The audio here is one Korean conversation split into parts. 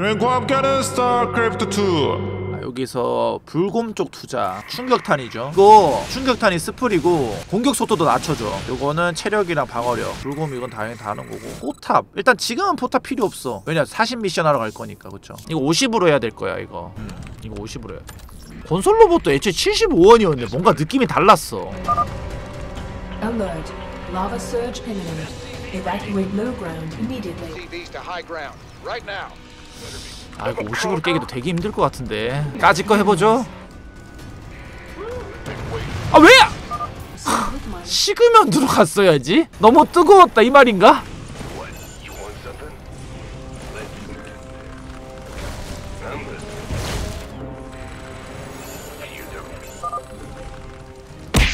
그린과 함께하는 스타크래프트 2 아, 여기서 불곰 쪽 투자. 충격탄이죠. 이거 충격탄이 스플이고 공격 속도도 낮춰줘. 요거는 체력이랑 방어력. 불곰 이건 당연히 다른 거고. 포탑. 일단 지금은 포탑 필요 없어. 왜냐 40 미션 하러 갈 거니까. 그쵸? 이거 50으로 해야 될 거야 이거. 음, 이거 50으로 해야 돼. 건설 로봇도 애초에 75원이었는데 뭔가 느낌이 달랐어 아 이거 50으로 깨기도 되게 힘들 것 같은데 까짓 거 해보죠 아 왜? 식으면 들어갔어야지 너무 뜨거웠다 이 말인가?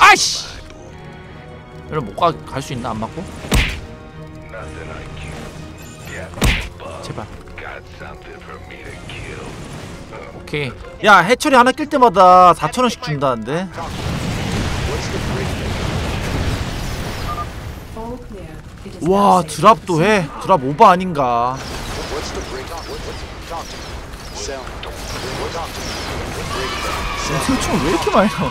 아이씨 여러분 못갈 수 있나 안 맞고? 제발 오케이 야 해철이 하나 낄 때마다 4천원씩 준다는데 와 드랍도. 해 드랍 오버 아닌가 down. 설총 왜 이렇게 많이 나와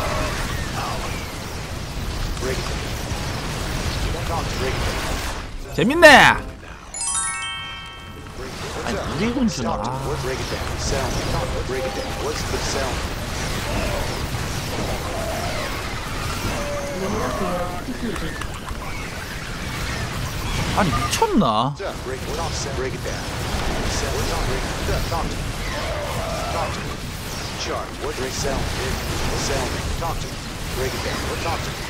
재밌네 Break it down. 아니 What's up? 누리군 주나 Talk to me. What break it down? Sell. Talk. Break it down. What's the sell? Linear field depleted. 아니 미쳤나 What's up? Break it down. Sell. Break it down. Sell. What's up? Break it down. Talk to me. Talk to me. Charge. What break sell? Sell me. Talk to me. Break it down. What talk to me.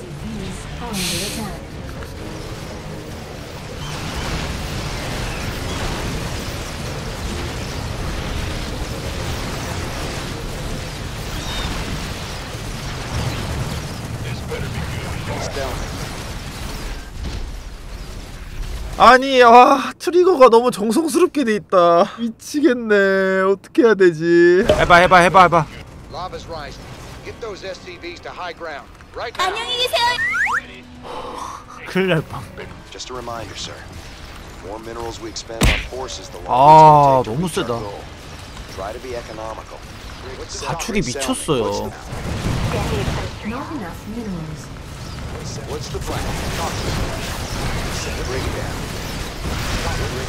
Under attack. 아니 와 트리거가 너무 정성스럽게 돼 있다 미치겠네 어떻게 해야 되지 해봐 해봐 해봐 해봐 those SCVs to high ground right now. 큰일 날 뻔 Just a reminder, sir. The more minerals we expend on forces, the longer 아, it's going to 너무 take to reach our 세다. goal. Try to be economical. 가축이 미쳤어요 Not enough minerals. What's the plan? Talk to me. Break it down.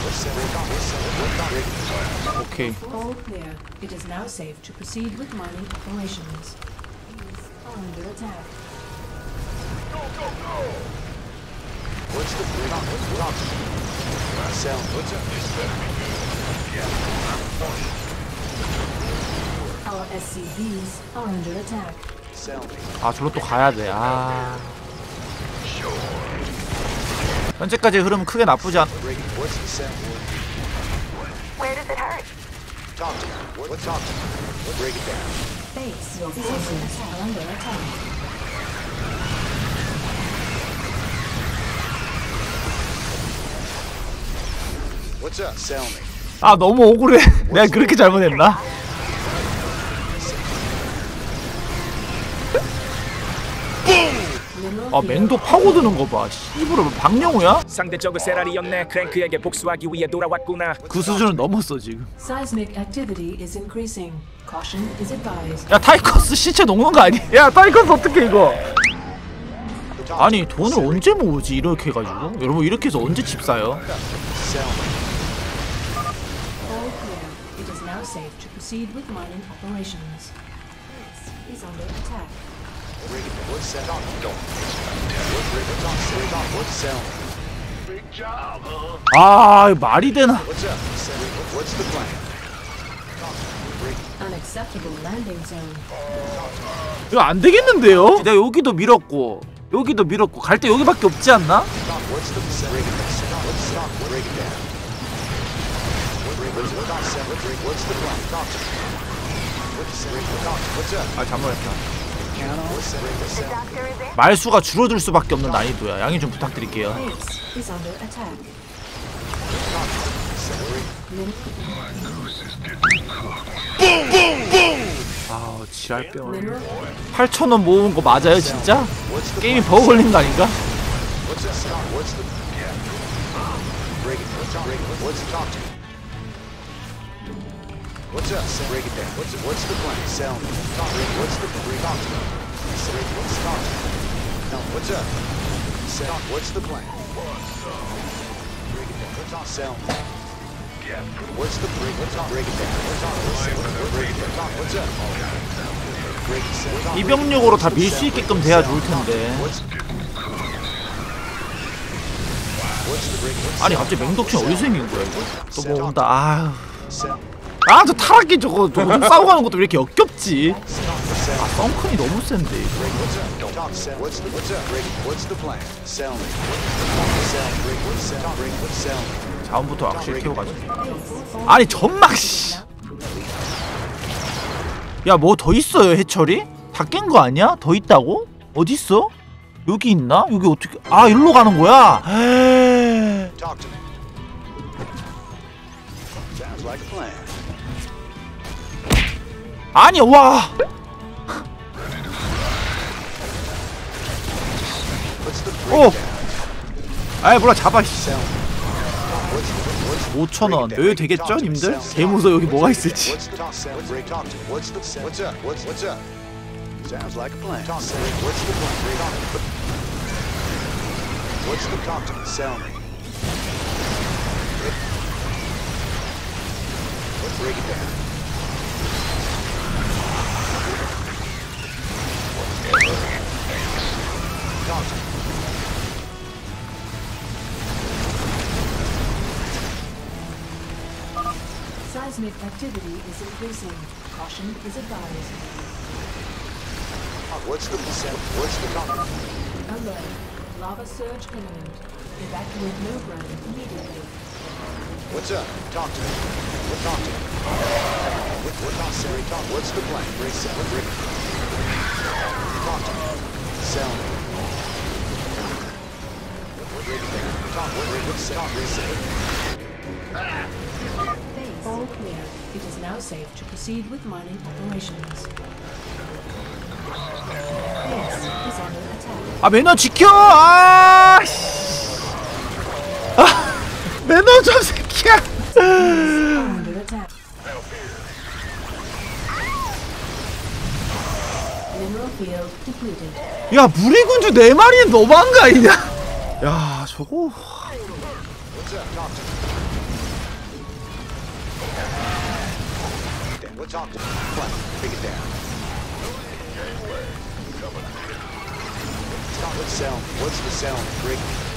What's the- what's the- break it down. 오케이 All clear. It is now safe to proceed with mining operations. Under attack. What's the break? Talk to me. Sell. What's up? Our SCVs are under attack. 아 저로 또 가야 돼 아 현재까지 흐름 크게 나쁘지 않. What's the? Where does it hurt? Talk to me. What? What? Talk to me. Break it down. Base your forces are under attack. What's up? Sell me. 아 너무 억울해 내가 그렇게 잘못했나? Mineral 아 맹도 파고드는 거봐. 씨부러 박영우야? 상대적으로 세라리였네. 크랭크에게 복수하기 위해 돌아왔구나. 그 수준은 넘었어 지금. 야 타이커스 시체 녹는 거 아니야? 야 타이커스 어떻게 이거? 아니 돈을 언제 모으지 이렇게 해가지고? 여러분 이렇게 해서 언제 집 사요? 아 말이 되나 What's up? What's the plan? Unacceptable landing zone. 이거 안 되겠는데요? 내가 여기도 밀었고 여기도 밀었고 갈 때 여기밖에 없지 않나? 아 잘못했 말수가 줄어들 수밖에 없는 난이도야 양해 좀 부탁드릴게요 아우 지랄병 mineral 8천원 모은 거 맞아요 진짜? 게임이 버그 걸린 거 아닌가? What's that? Talk. What's the? Break it. What's talk? Break it. What's the talk to me? What's up? Break it down. What's what's the plan? Sell me. Talk. Break. What's the break? Talk to me. Break. What's the talk to me? No. What's up? Sell. What's the plan? Break it down. What's on? Sell me. What's the break? What's on? Break it down. What's on? What's up? Break it down. Talk. What's up? Break it. Talk. 이병력으로 다 밀 수 있게끔 돼야 좋을 텐데 What's What's? What's 아니 갑자기 맹독신 어디서 생긴 거야 이거? 또뭐 온다 아휴. 아 저 타락기 저거 저거 좀 싸우고 가는 것도 왜 이렇게 역겹지? 아 썬큰이 너무 센데? 자원부터 확실히 태워가지고 아니 전막 씨. 야뭐 더 있어요 해철이? 다 깬 거 아니야? 더 있다고? 어디 있어? 여기 있나? 여기 어떻게? 아 일로 가는 거야? 에이. 아니 와. 오. 아이 몰라 잡아. 씨. Sell me. What's the What's 5천 원. 여유 되겠죠, 님들? 개무서 여기 뭐가 있을지. Seismic activity is increasing. Caution is advised. Uh, what's the What's the talk? Alert. Lava surge imminent. Evacuate no ground immediately. What's up? Talk to me. What talk to me? What what talk Siri talk? What's the plan? Break set. What break? Talk to me. Sell me. What what break it down? Talk what break what set? Talk reset. Base. Ah! Clear. It is now safe to proceed with mining operations. Base is under attack. 아 매너 지켜. 아. 씨. 아 매너 좀 새끼야. Under attack. Mineral field depleted. 야 무리군주 네 마리는 너무한 거 아니냐? 야 저거 What's on? What? Take it down. Gateway, coming. sound? what's the sound?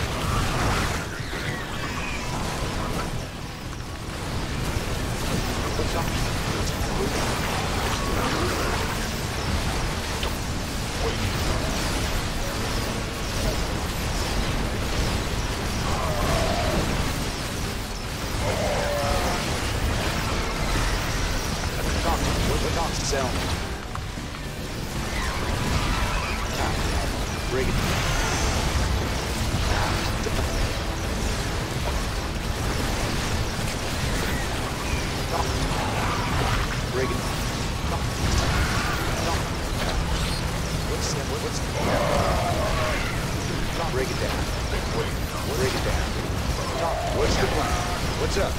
Sell me. Ah, ah, it. Break it. Break it. Break it down. What's the plan? What's up?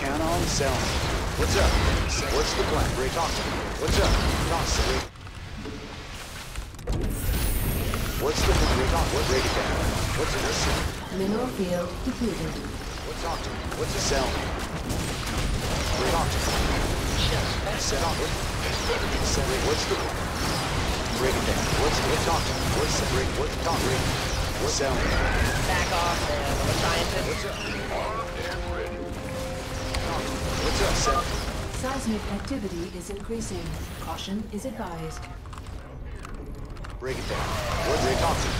Count on selling. What's up? What's the plan? Break talk to me. What's up? Talk to me. What's the plan? Break talk. What? Break it down. What's the listen? Mineral field depleted. What talk to me? What's the sell me? Break talk to me. Set off. What? Set it. What's the plan? Break it down. What's what talk to me? What's the break? What talk? Break. What's sell me? Back off, man. I'm a scientist. What's up? What's up, Sell? Seismic activity is increasing. Caution is advised. Break it down. What they talk to me?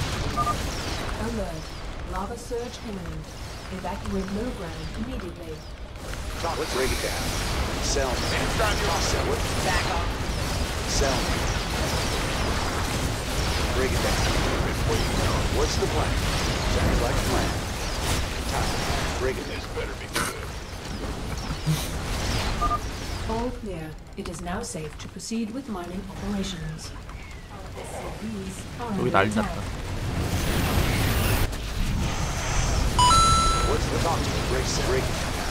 Alert. Lava surge imminent. Evacuate low ground immediately. Talk. Let's break it down. Sell me. Talk, sell. What? Back off. Sell me. Break it down. What, what's the plan? Sounds like a plan. Time. Break it down. All clear. It is now safe to proceed with mining operations. SCVs are 여기 under 난리 attack. 났다.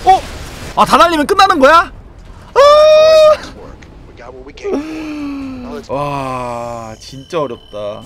어? 아 다 날리면 끝나는 거야? 아! 와 진짜 어렵다.